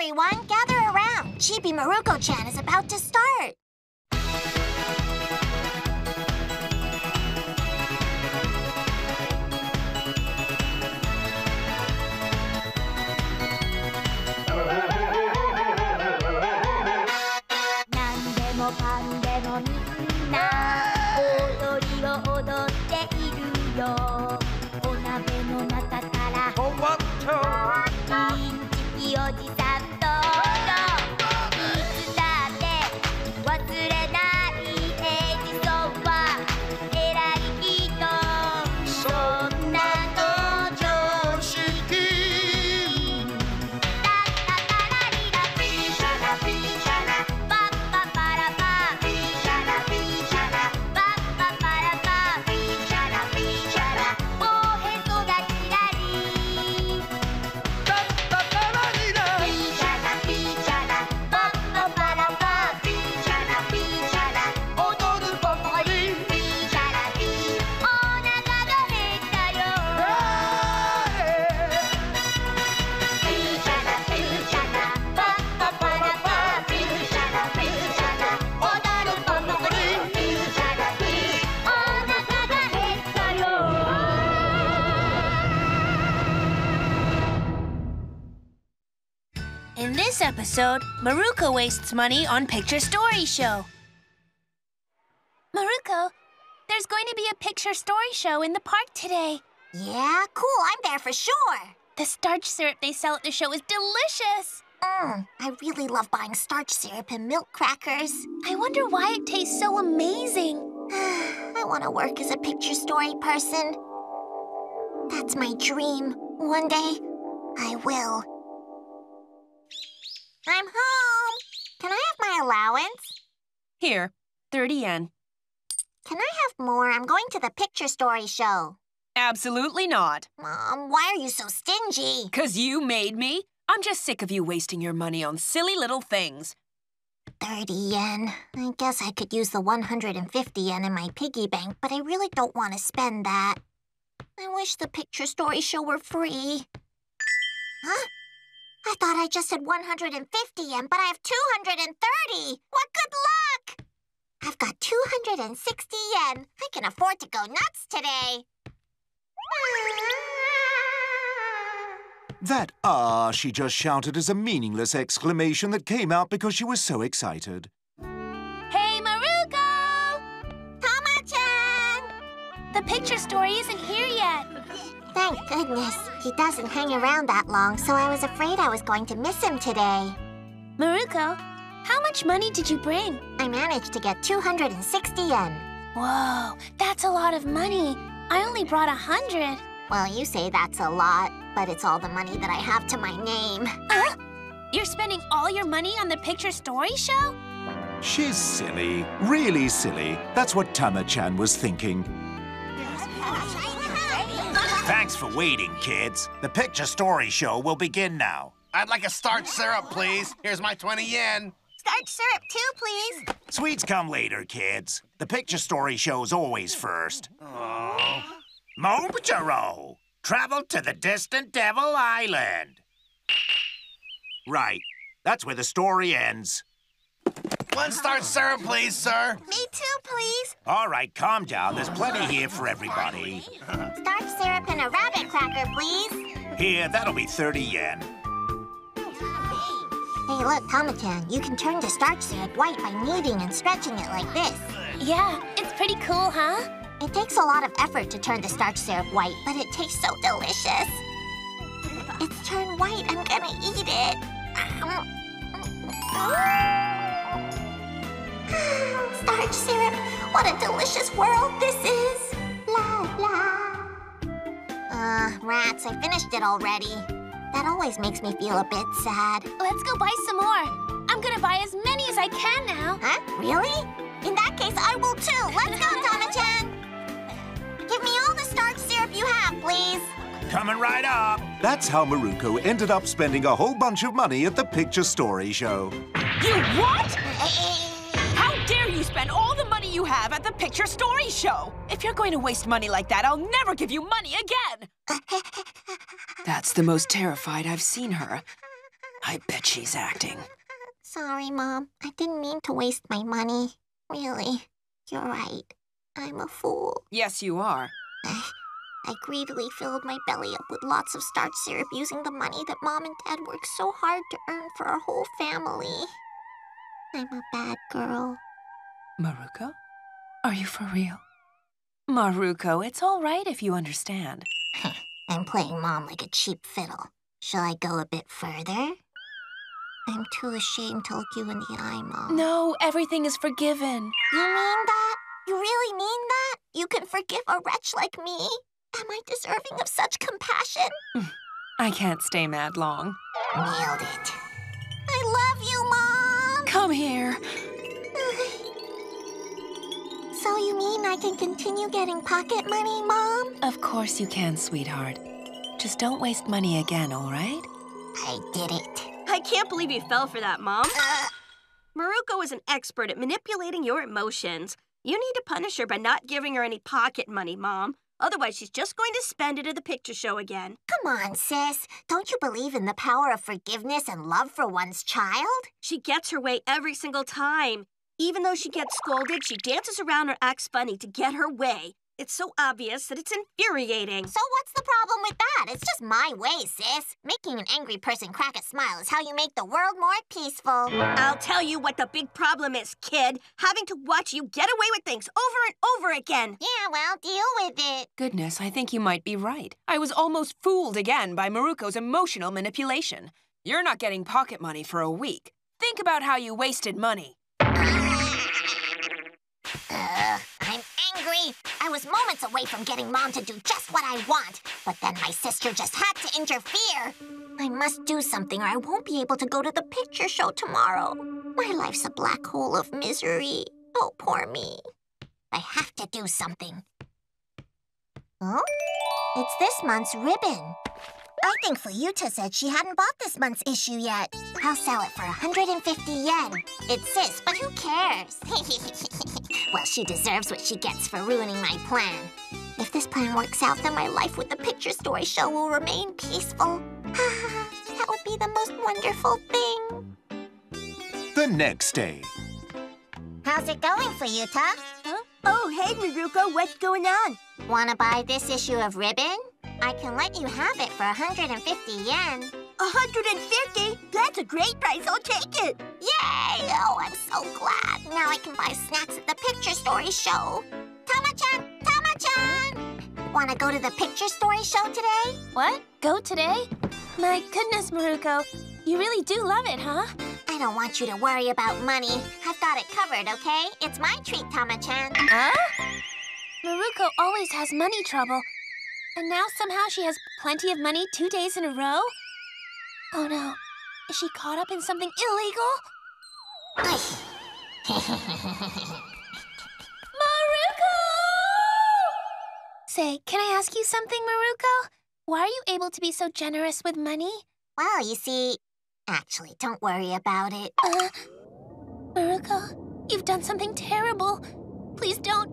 everyone, gather around. Chibi Maruko-chan is about to start. In this episode, Maruko wastes money on Picture Story Show. Maruko, there's going to be a picture story show in the park today. Yeah, cool. I'm there for sure. The starch syrup they sell at the show is delicious. Mmm, I really love buying starch syrup and milk crackers. I wonder why it tastes so amazing. I want to work as a picture story person. That's my dream. One day, I will. I'm home. Can I have my allowance? Here, 30 yen. Can I have more? I'm going to the picture story show. Absolutely not. Mom, why are you so stingy? Because you made me. I'm just sick of you wasting your money on silly little things. 30 yen. I guess I could use the 150 yen in my piggy bank, but I really don't want to spend that. I wish the picture story show were free. Huh? I thought I just said 150 yen, but I have 230. What good luck! I've got 260 yen. I can afford to go nuts today. That ah she just shouted is a meaningless exclamation that came out because she was so excited. Hey, Maruko! Tama-chan! The picture story isn't here yet. Thank goodness. He doesn't hang around that long, so I was afraid I was going to miss him today. Maruko, how much money did you bring? I managed to get 260 yen. Whoa, that's a lot of money. I only brought a hundred. Well, you say that's a lot, but it's all the money that I have to my name. Huh? You're spending all your money on the picture story show? She's silly, really silly. That's what Tama-chan was thinking. Thanks for waiting, kids. The picture story show will begin now. I'd like a starch syrup, please. Here's my 20 yen. Starch syrup too, please. Sweets come later, kids. The picture story show's always first. Oh. Mojaro! Travel to the distant Devil Island. Right. That's where the story ends. One starch syrup, please, sir. Me too, please. All right, calm down. There's plenty here for everybody. Starch syrup and a rabbit cracker, please. Here, that'll be 30 yen. Hey, look, Tama-chan, you can turn the starch syrup white by kneading and stretching it like this. Yeah, it's pretty cool, huh? It takes a lot of effort to turn the starch syrup white, but it tastes so delicious. It's turned white. I'm gonna eat it. Um, um, um. starch syrup. What a delicious world this is. La la. Uh, rats, I finished it already. That always makes me feel a bit sad. Let's go buy some more. I'm gonna buy as many as I can now. Huh? Really? In that case, I will too. Let's go, Tama-chan. Give me all the starch syrup you have, please. Coming right up. That's how Maruko ended up spending a whole bunch of money at the picture story show. You what? How dare you spend all the money you have at the picture story show? If you're going to waste money like that, I'll never give you money again. That's the most terrified I've seen her. I bet she's acting. Sorry, Mom. I didn't mean to waste my money. Really. You're right. I'm a fool. Yes, you are. I greedily filled my belly up with lots of starch syrup using the money that Mom and Dad worked so hard to earn for our whole family. I'm a bad girl. Maruko? Are you for real? Maruko, it's all right if you understand. I'm playing Mom like a cheap fiddle. Shall I go a bit further? I'm too ashamed to look you in the eye, Mom. No, everything is forgiven. You mean that? You really mean that? You can forgive a wretch like me? Am I deserving of such compassion? I can't stay mad long. Nailed it. I love you, Mom! Come here. So you mean I can continue getting pocket money, Mom? Of course you can, sweetheart. Just don't waste money again, all right? I did it. I can't believe you fell for that, Mom. Uh, Maruko is an expert at manipulating your emotions. You need to punish her by not giving her any pocket money, Mom. Otherwise, she's just going to spend it at the picture show again. come on, sis. Don't you believe in the power of forgiveness and love for one's child? She gets her way every single time. Even though she gets scolded, she dances around or acts funny to get her way. It's so obvious that it's infuriating. So what's the problem with that? It's just my way, sis. Making an angry person crack a smile is how you make the world more peaceful. I'll tell you what the big problem is, kid. Having to watch you get away with things over and over again. Yeah, well, deal with it. Goodness, I think you might be right. I was almost fooled again by Maruko's emotional manipulation. You're not getting pocket money for a week. Think about how you wasted money. Ugh, I'm angry. I was moments away from getting Mom to do just what I want, but then my sister just had to interfere. I must do something or I won't be able to go to the picture show tomorrow. My life's a black hole of misery. Oh, poor me. I have to do something. Oh? It's this month's ribbon. I think Fuyuta said she hadn't bought this month's issue yet. I'll sell it for 150 yen. It's sis, but who cares? well, she deserves what she gets for ruining my plan. If this plan works out, then my life with the picture story show will remain peaceful. that would be the most wonderful thing. The next day. How's it going, for Fuyuta? Huh? Oh, hey, Maruko, what's going on? Wanna buy this issue of ribbon? I can let you have it for 150 yen. 150? That's a great price. I'll take it. Yay! Oh, I'm so glad. Now I can buy snacks at the picture story show. Tama-chan! Tama-chan! Wanna go to the picture story show today? What? Go today? My goodness, Maruko. You really do love it, huh? I don't want you to worry about money. I've got it covered, okay? It's my treat, Tama-chan. Huh? Maruko always has money trouble. And now somehow she has plenty of money two days in a row? Oh no. Is she caught up in something illegal? Maruko! Say, can I ask you something, Maruko? Why are you able to be so generous with money? well, you see... Actually, don't worry about it. Uh, Maruko, you've done something terrible. Please don't.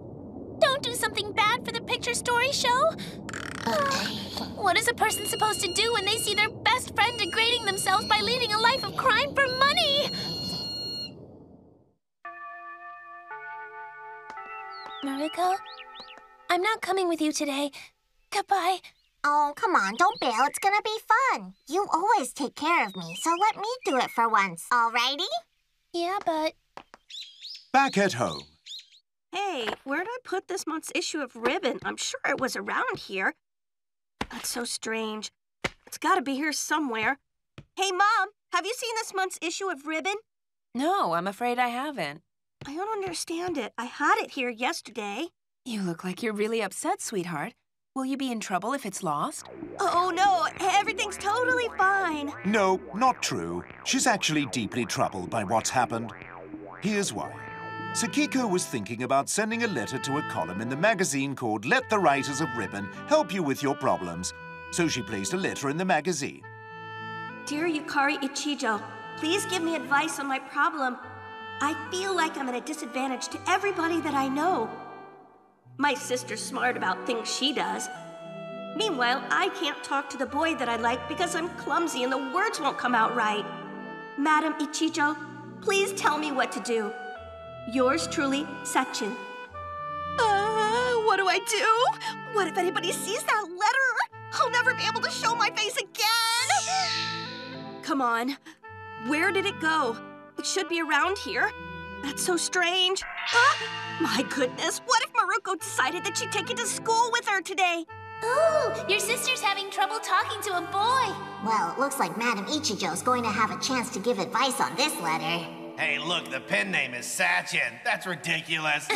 Don't do something bad for the picture story show. What is a person supposed to do when they see their best friend degrading themselves by leading a life of crime for money? Maruko, I'm not coming with you today. Goodbye. Oh, come on, don't bail. It's gonna be fun. You always take care of me, so let me do it for once, alrighty? Yeah, but Back at home. Hey, where did I put this month's issue of Ribbon? I'm sure it was around here. That's so strange. It's got to be here somewhere. Hey, Mom, have you seen this month's issue of Ribbon? No, I'm afraid I haven't. I don't understand it. I had it here yesterday. You look like you're really upset, sweetheart. Will you be in trouble if it's lost? Oh, no, everything's totally fine. No, not true. She's actually deeply troubled by what's happened. Here's why. Sakiko was thinking about sending a letter to a column in the magazine called Let the Writers of Ribbon Help You With Your Problems. So she placed a letter in the magazine. Dear Yukari Ichijo, please give me advice on my problem. I feel like I'm at a disadvantage to everybody that I know. My sister's smart about things she does. Meanwhile, I can't talk to the boy that I like because I'm clumsy and the words won't come out right. Madam Ichijo, please tell me what to do. Yours truly, Sachin. Uh, what do I do? What if anybody sees that letter? I'll never be able to show my face again. Come on. Where did it go? It should be around here. That's so strange. Huh? My goodness, what if Maruko decided that she'd take it to school with her today? Ooh, your sister's having trouble talking to a boy. Well, it looks like Madam Ichijo's going to have a chance to give advice on this letter. Hey, look, the pen name is Sachin. That's ridiculous.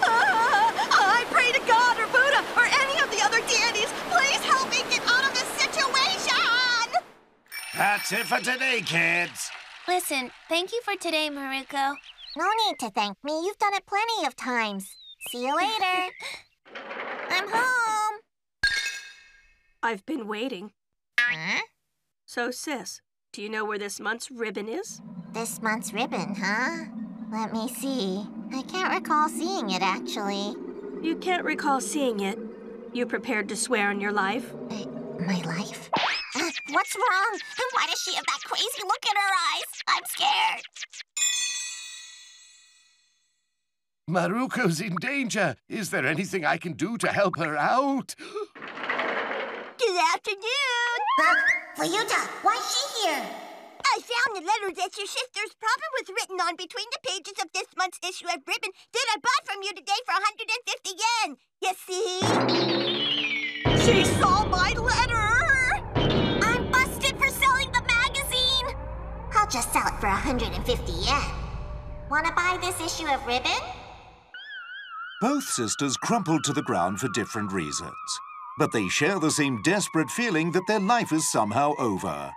I pray to God or Buddha or any of the other deities, please help me get out of this situation! That's it for today, kids. Listen, thank you for today, Maruko. No need to thank me. You've done it plenty of times. See you later. I'm home. I've been waiting. Huh? So, sis, do you know where this month's ribbon is? This month's ribbon, huh? Let me see. I can't recall seeing it, actually. You can't recall seeing it. You prepared to swear on your life? Uh, my life? Uh, what's wrong? And why does she have that crazy look in her eyes? I'm scared. Maruko's in danger. Is there anything I can do to help her out? Good afternoon. Uh, Fuyuta, why is she here? I found a letter that your sister's problem was written on between the pages of this month's issue of Ribbon that I bought from you today for 150 yen. You see? She saw my letter! I'm busted for selling the magazine! I'll just sell it for 150 yen. Wanna buy this issue of Ribbon? Both sisters crumpled to the ground for different reasons. But they share the same desperate feeling that their life is somehow over.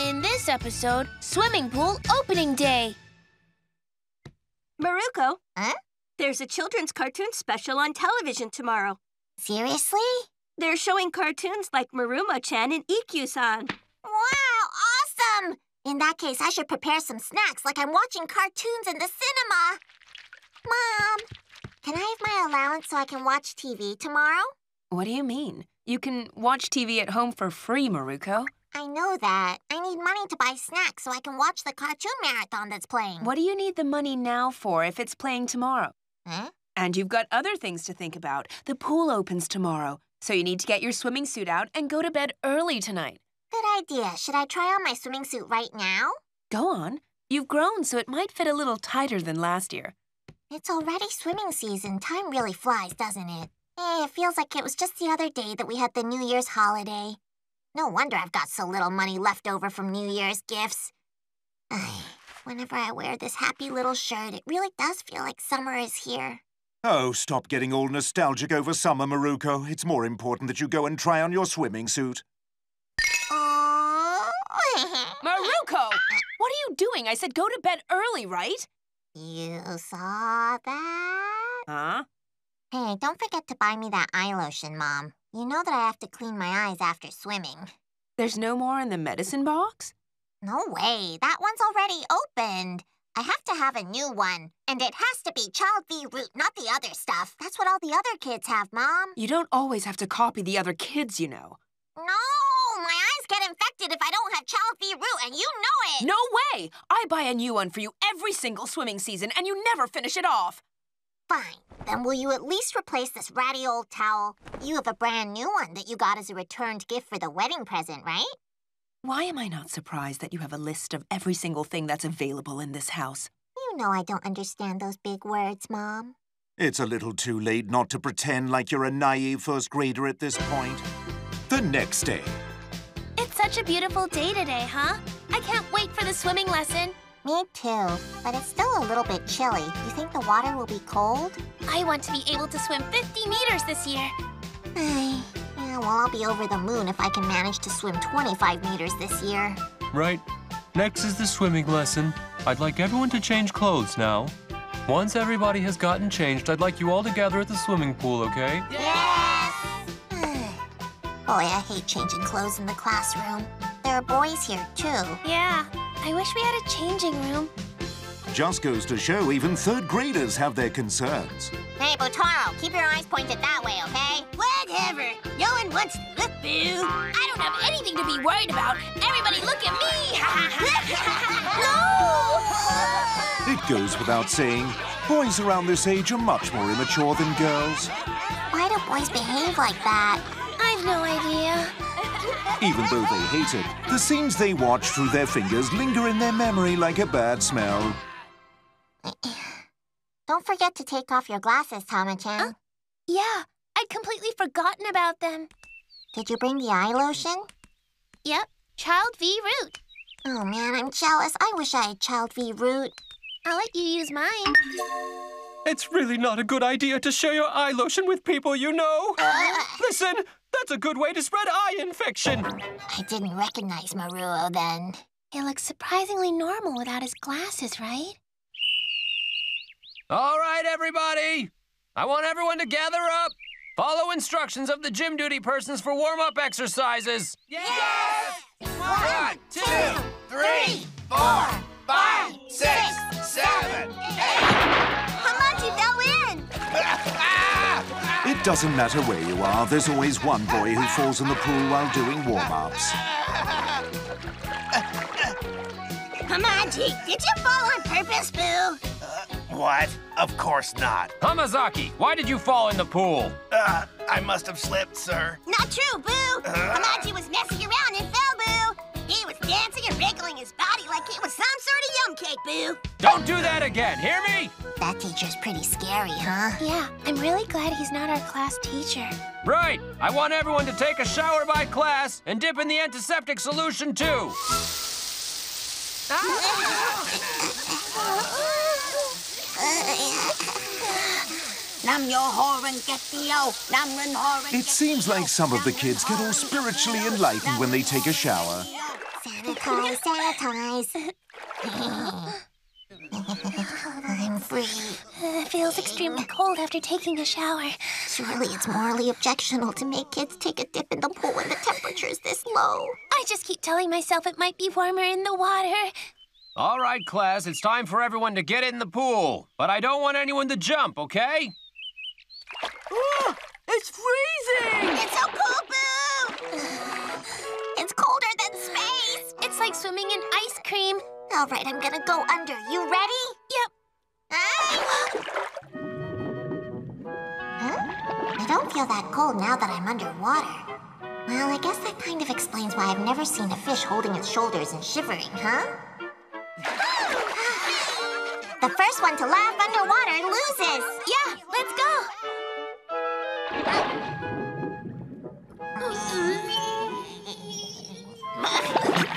In this episode, swimming pool opening day. Maruko, Huh? there's a children's cartoon special on television tomorrow. Seriously? They're showing cartoons like Maruma-chan and Ikkyu-san. In that case, I should prepare some snacks like I'm watching cartoons in the cinema. Mom, can I have my allowance so I can watch TV tomorrow? What do you mean? You can watch TV at home for free, Maruko. I know that. I need money to buy snacks so I can watch the cartoon marathon that's playing. What do you need the money now for if it's playing tomorrow? Huh? And you've got other things to think about. The pool opens tomorrow, so you need to get your swimming suit out and go to bed early tonight. Good idea. Should I try on my swimming suit right now? Go on. You've grown, so it might fit a little tighter than last year. It's already swimming season. Time really flies, doesn't it? Eh, it feels like it was just the other day that we had the New Year's holiday. No wonder I've got so little money left over from New Year's gifts. Whenever I wear this happy little shirt, it really does feel like summer is here. Oh, stop getting all nostalgic over summer, Maruko. It's more important that you go and try on your swimming suit. Maruko! What are you doing? I said go to bed early, right? you saw that? Huh? Hey, don't forget to buy me that eye lotion, Mom. You know that I have to clean my eyes after swimming. There's no more in the medicine box? No way. That one's already opened. I have to have a new one. And it has to be Child V Root, not the other stuff. That's what all the other kids have, Mom. You don't always have to copy the other kids, you know. No! My eyes get infected if I don't have Child V Root, and you know it! No way! I buy a new one for you every single swimming season, and you never finish it off. Fine. Then will you at least replace this ratty old towel? You have a brand new one that you got as a returned gift for the wedding present, right? Why am I not surprised that you have a list of every single thing that's available in this house? You know I don't understand those big words, Mom. It's a little too late not to pretend like you're a naive first grader at this point. The next day, It's such a beautiful day today, huh? I can't wait for the swimming lesson. Me too, but it's still a little bit chilly. You think the water will be cold? I want to be able to swim 50 meters this year. Yeah, well, I'll be over the moon if I can manage to swim 25 meters this year. Right. Next is the swimming lesson. I'd like everyone to change clothes now. Once everybody has gotten changed, I'd like you all to gather at the swimming pool, okay? Yes! Boy, I hate changing clothes in the classroom. There are boys here, too. Yeah, I wish we had a changing room. Just goes to show even third graders have their concerns. Hey, Botaro, keep your eyes pointed that way, okay? Whatever. No one wants to look, Boo. I don't have anything to be worried about. Everybody look at me! no! It goes without saying, boys around this age are much more immature than girls. Why do boys behave like that? I've no idea. Even though they hate it, the scenes they watch through their fingers linger in their memory like a bad smell. Don't forget to take off your glasses, Tama-chan. Huh? Yeah, I'd completely forgotten about them. Did you bring the eye lotion? Yep, Child V Root. Oh man, I'm jealous. I wish I had Child V Root. I'll let you use mine. It's really not a good idea to share your eye lotion with people you know. Listen, that's a good way to spread eye infection. I didn't recognize Maruo then. He looks surprisingly normal without his glasses, right? All right, everybody. I want everyone to gather up. Follow instructions of the gym duty persons for warm-up exercises. Yes! One, two, three, four, five, six, seven, eight. Doesn't matter where you are, there's always one boy who falls in the pool while doing warm-ups. Hamaji, did you fall on purpose, Boo? What? Of course not. Hamazaki, why did you fall in the pool? Uh, I must have slipped, sir. Not true, Boo. Hamaji was messing around and fell, Boo. He was dancing and wriggling his body like it was some sort of yum cake, Boo. Don't do that again, hear me? That teacher's pretty scary, huh? Yeah, I'm really glad he's not our class teacher. Right. I want everyone to take a shower by class and dip in the antiseptic solution too. It seems like some of the kids get all spiritually enlightened when they take a shower. Sanitize, sanitize. I'm free. It feels extremely cold after taking a shower. Surely it's morally objectionable to make kids take a dip in the pool when the temperature's this low. I just keep telling myself it might be warmer in the water. All right, class, it's time for everyone to get in the pool. But I don't want anyone to jump, okay? Ah, it's freezing! It's so cool, Boo. It's colder than space. It's like swimming in ice cream. All right, I'm gonna go under. You ready? Yep. Huh? I don't feel that cold now that I'm underwater. Well, I guess that kind of explains why I've never seen a fish holding its shoulders and shivering, huh? the first one to laugh underwater loses. Yeah, let's go.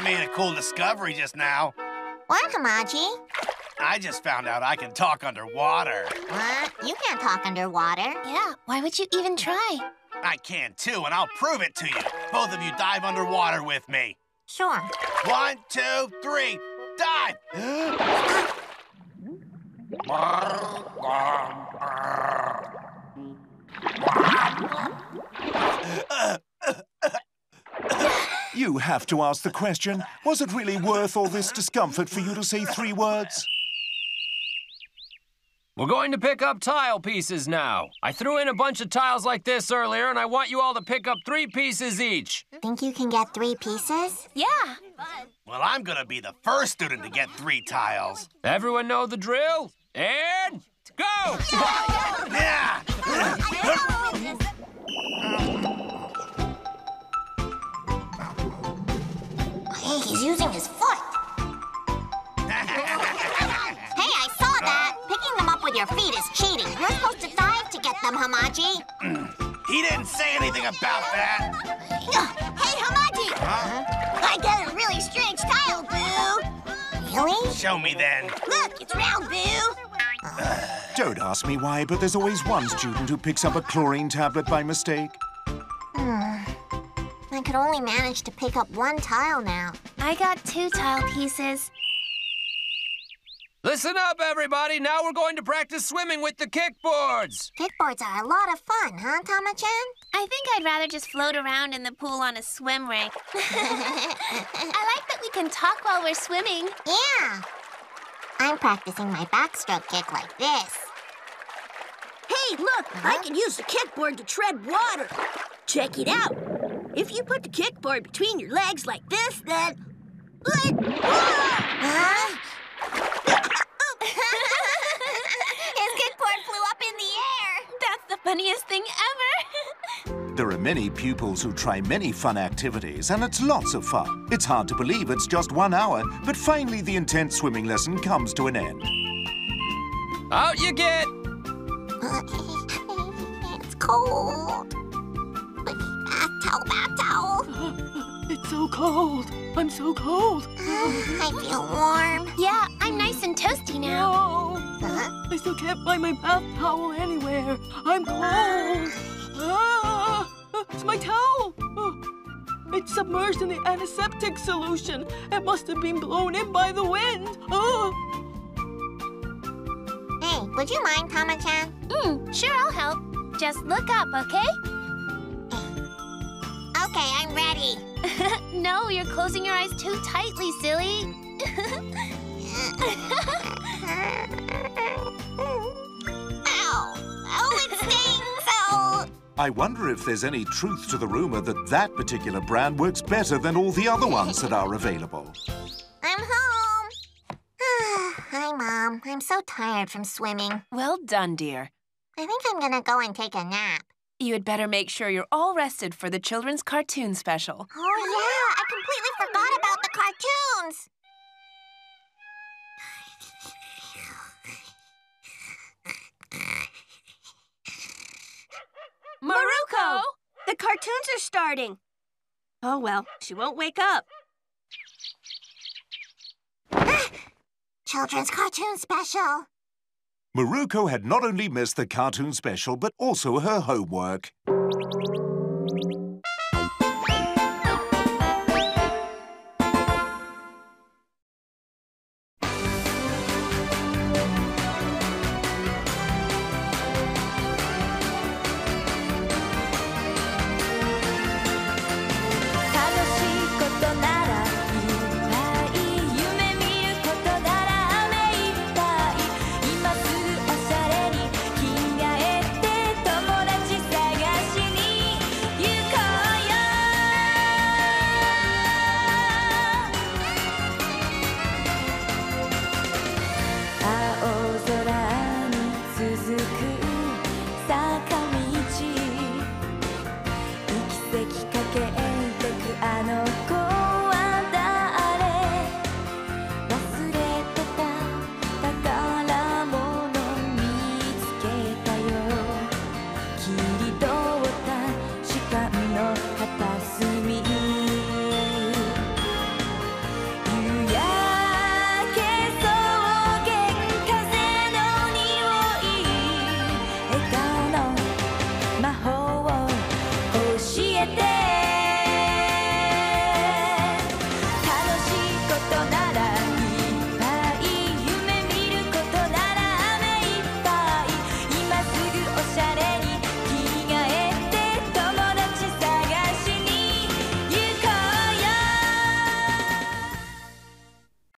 I made a cool discovery just now. What, Hamaji? I just found out I can talk underwater. What? You can't talk underwater. Yeah, why would you even try? I can too, and I'll prove it to you. Both of you dive underwater with me. Sure. One, two, three, dive! You have to ask the question, was it really worth all this discomfort for you to say three words? We're going to pick up tile pieces now. I threw in a bunch of tiles like this earlier, and I want you all to pick up three pieces each. Think you can get three pieces? Yeah. Well, I'm gonna be the first student to get three tiles. Everyone know the drill? And go! Yeah! Hey, he's using his foot. hey, I saw that. Picking them up with your feet is cheating. You're supposed to dive to get them, Hamaji. He didn't say anything about that. Hey, Hamaji. I got a really strange tile, Boo. Really? Show me then. Look, it's round, Boo. Don't ask me why, but there's always one student who picks up a chlorine tablet by mistake. Hmm. I could only manage to pick up one tile now. I got two tile pieces. Listen up, everybody. Now we're going to practice swimming with the kickboards. Kickboards are a lot of fun, huh, Tama-chan? I think I'd rather just float around in the pool on a swim ring. I like that we can talk while we're swimming. Yeah. I'm practicing my backstroke kick like this. Hey, look! I can use the kickboard to tread water. Check it out. If you put the kickboard between your legs like this, then... Huh? Ah! His kickboard flew up in the air. That's the funniest thing ever. There are many pupils who try many fun activities, and it's lots of fun. It's hard to believe it's just one hour, but finally the intense swimming lesson comes to an end. Out you get. it's cold. So cold. I'm so cold. I feel warm. Yeah, I'm nice and toasty now. No. I still can't find my bath towel anywhere. I'm cold. Ah, it's my towel. It's submerged in the antiseptic solution. It must have been blown in by the wind. Oh. Hey, would you mind, Tama-chan? Hmm, sure, I'll help. Just look up, okay? Okay, I'm ready. no, you're closing your eyes too tightly, silly. Ow! Oh, it stings! Oh! I wonder if there's any truth to the rumor that that particular brand works better than all the other ones that are available. I'm home. Hi, Mom. I'm so tired from swimming. Well done, dear. I think I'm gonna go and take a nap. You had better make sure you're all rested for the children's cartoon special. Oh, yeah! I completely forgot about the cartoons! Maruko! The cartoons are starting. Oh, well, she won't wake up. Ah! Children's cartoon special. Maruko had not only missed the cartoon special, but also her homework.